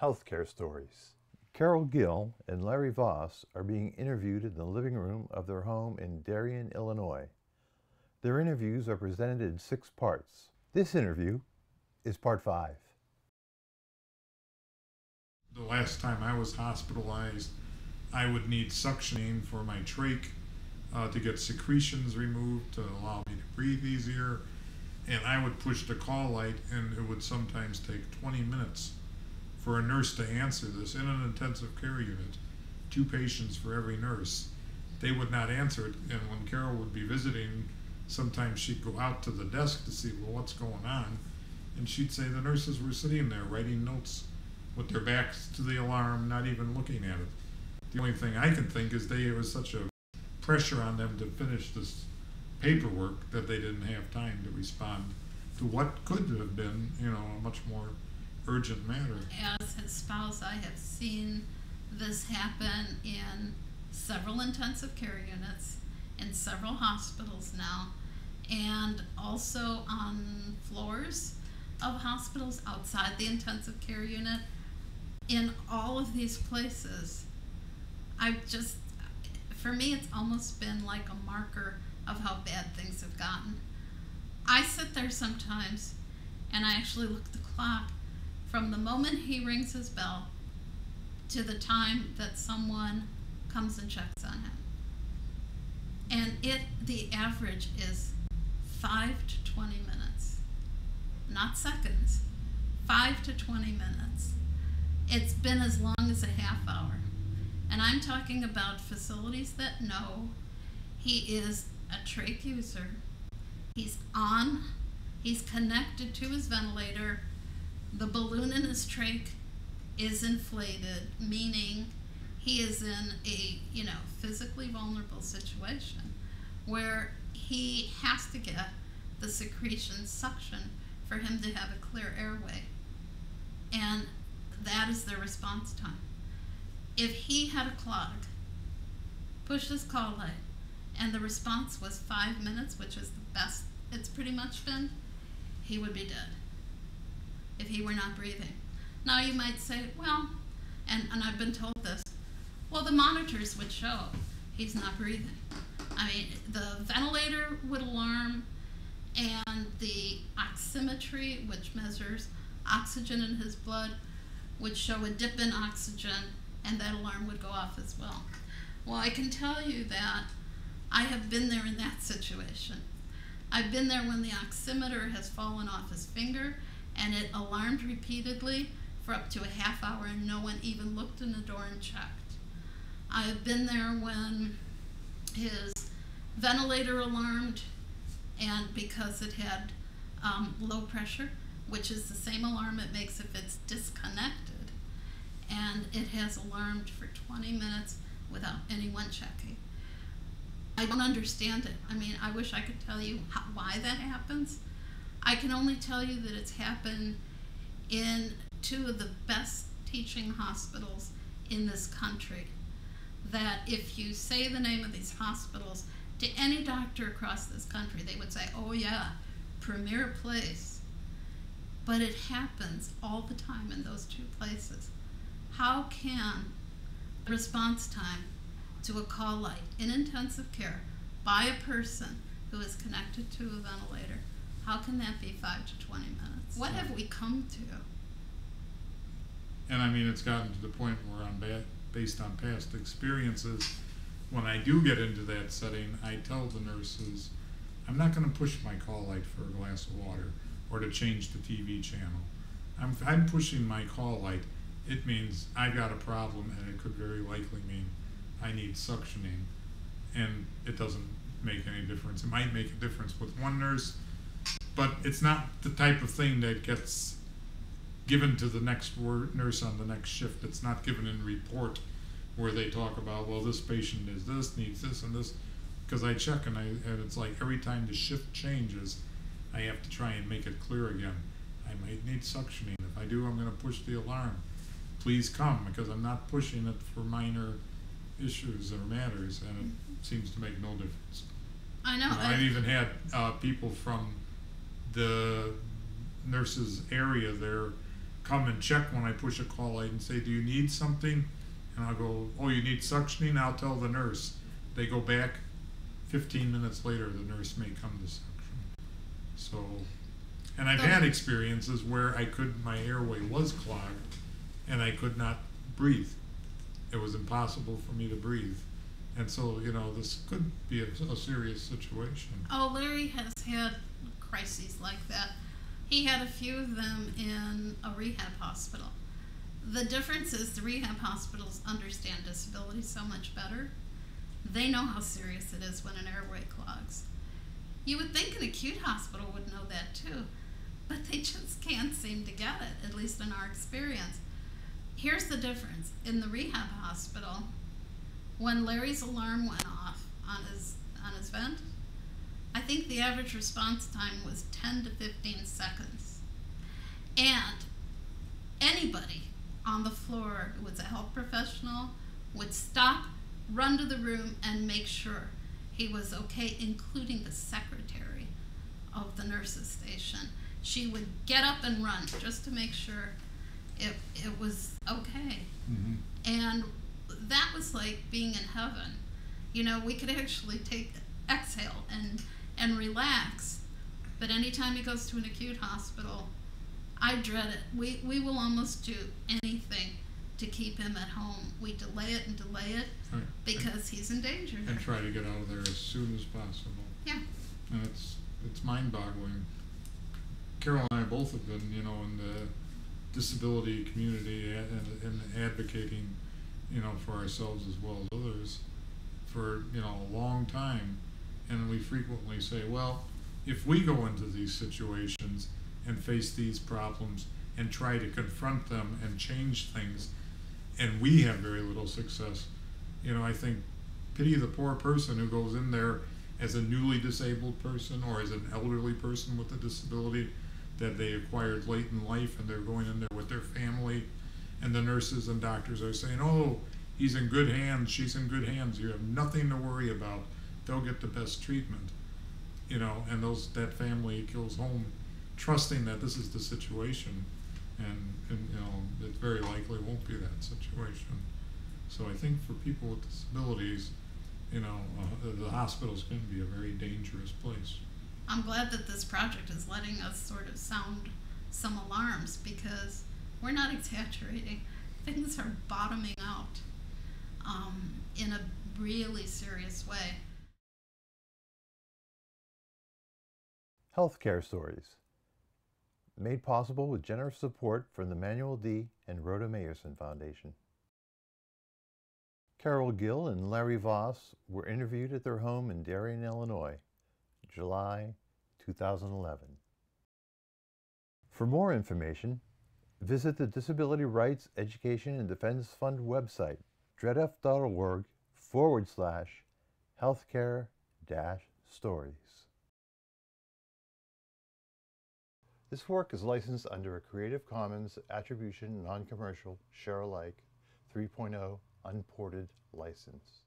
Healthcare Stories. Carol Gill and Larry Voss are being interviewed in the living room of their home in Darien, Illinois. Their interviews are presented in six parts. This interview is part five. The last time I was hospitalized, I would need suctioning for my trach uh, to get secretions removed to allow me to breathe easier. And I would push the call light, and it would sometimes take 20 minutes for a nurse to answer this in an intensive care unit, two patients for every nurse. They would not answer it, and when Carol would be visiting, sometimes she'd go out to the desk to see, well, what's going on? And she'd say the nurses were sitting there writing notes with their backs to the alarm, not even looking at it. The only thing I can think is they, was such a pressure on them to finish this paperwork that they didn't have time to respond to what could have been, you know, a much more urgent matter. As his spouse, I have seen this happen in several intensive care units, in several hospitals now, and also on floors of hospitals outside the intensive care unit. In all of these places, I've just, for me, it's almost been like a marker of how bad things have gotten. I sit there sometimes and I actually look at the clock from the moment he rings his bell to the time that someone comes and checks on him. And it the average is 5 to 20 minutes. Not seconds. 5 to 20 minutes. It's been as long as a half hour. And I'm talking about facilities that know he is a trach user. He's on, he's connected to his ventilator. The balloon in his trach is inflated, meaning he is in a, you know, physically vulnerable situation where he has to get the secretion suction for him to have a clear airway. And that is the response time. If he had a clog, push this call light, and the response was five minutes, which is the best it's pretty much been, he would be dead if he were not breathing. Now you might say, well, and, and I've been told this, well, the monitors would show he's not breathing. I mean, the ventilator would alarm, and the oximetry, which measures oxygen in his blood, would show a dip in oxygen, and that alarm would go off as well. Well, I can tell you that I have been there in that situation. I've been there when the oximeter has fallen off his finger and it alarmed repeatedly for up to a half hour and no one even looked in the door and checked. I have been there when his ventilator alarmed and because it had um, low pressure, which is the same alarm it makes if it's disconnected, and it has alarmed for 20 minutes without anyone checking. I don't understand it. I mean, I wish I could tell you how, why that happens. I can only tell you that it's happened in two of the best teaching hospitals in this country. That if you say the name of these hospitals to any doctor across this country, they would say, oh, yeah, premier place. But it happens all the time in those two places. How can response time to a call light in intensive care by a person who is connected to a ventilator, how can that be five to 20 minutes? What have we come to? And I mean, it's gotten to the point where I'm ba- based on past experiences. When I do get into that setting, I tell the nurses, I'm not going to push my call light for a glass of water or to change the TV channel. I'm, I'm pushing my call light. It means I've got a problem, and it could very likely mean I need suctioning, and it doesn't make any difference. It might make a difference with one nurse, but it's not the type of thing that gets given to the next nurse on the next shift. It's not given in report where they talk about, well, this patient is this, needs this, and this. Because I check and I and it's like every time the shift changes, I have to try and make it clear again. I might need suctioning. If I do, I'm going to push the alarm. Please come because I'm not pushing it for minor issues or matters, and it seems to make no difference. I know. You know, I- I've even had uh, people from the nurses area there come and check when I push a call light and say, do you need something? And I'll go, oh, you need suctioning? I'll tell the nurse. They go back, fifteen minutes later, the nurse may come to suction. So, and I've had experiences where I could, my airway was clogged and I could not breathe. It was impossible for me to breathe. And so, you know, this could be a, a serious situation. Oh, Larry has had crises like that. He had a few of them in a rehab hospital. The difference is the rehab hospitals understand disability so much better. They know how serious it is when an airway clogs. You would think an acute hospital would know that too, but they just can't seem to get it, at least in our experience. Here's the difference in the rehab hospital, when Larry's alarm went off on his, on his vent, I think the average response time was 10 to 15 seconds. And anybody on the floor who was a health professional would stop, run to the room, and make sure he was okay, including the secretary of the nurses' station. She would get up and run just to make sure it, it was okay. Mm-hmm. And that was like being in heaven. You know, we could actually take exhale and and relax. But anytime he goes to an acute hospital, I dread it. We we will almost do anything to keep him at home. We delay it and delay it Right. because he's in danger. And try to get out of there as soon as possible. Yeah. And it's, it's mind-boggling. Carol and I both have been, you know, in the disability community and, and advocating, you know, for ourselves as well as others for, you know, a long time. And we frequently say, well, if we go into these situations and face these problems and try to confront them and change things, and we have very little success, you know, I think pity the poor person who goes in there as a newly disabled person or as an elderly person with a disability that they acquired late in life and they're going in there with their family and the nurses and doctors are saying, oh, he's in good hands, she's in good hands, you have nothing to worry about, they'll get the best treatment. You know, and those that family goes home trusting that this is the situation and, and you know, it very likely won't be that situation. So I think for people with disabilities, you know, uh, the hospitals can be a very dangerous place. I'm glad that this project is letting us sort of sound some alarms because we're not exaggerating. Things are bottoming out um, in a really serious way. Healthcare Stories. Made possible with generous support from the Manuel D. and Rhoda Mayerson Foundation. Carol Gill and Larry Voss were interviewed at their home in Darien, Illinois, July 2011. For more information, visit the Disability Rights Education and Defense Fund website, dredf.org forward slash healthcare dash stories. This work is licensed under a Creative Commons Attribution Non-Commercial Share Alike 3.0 Unported license.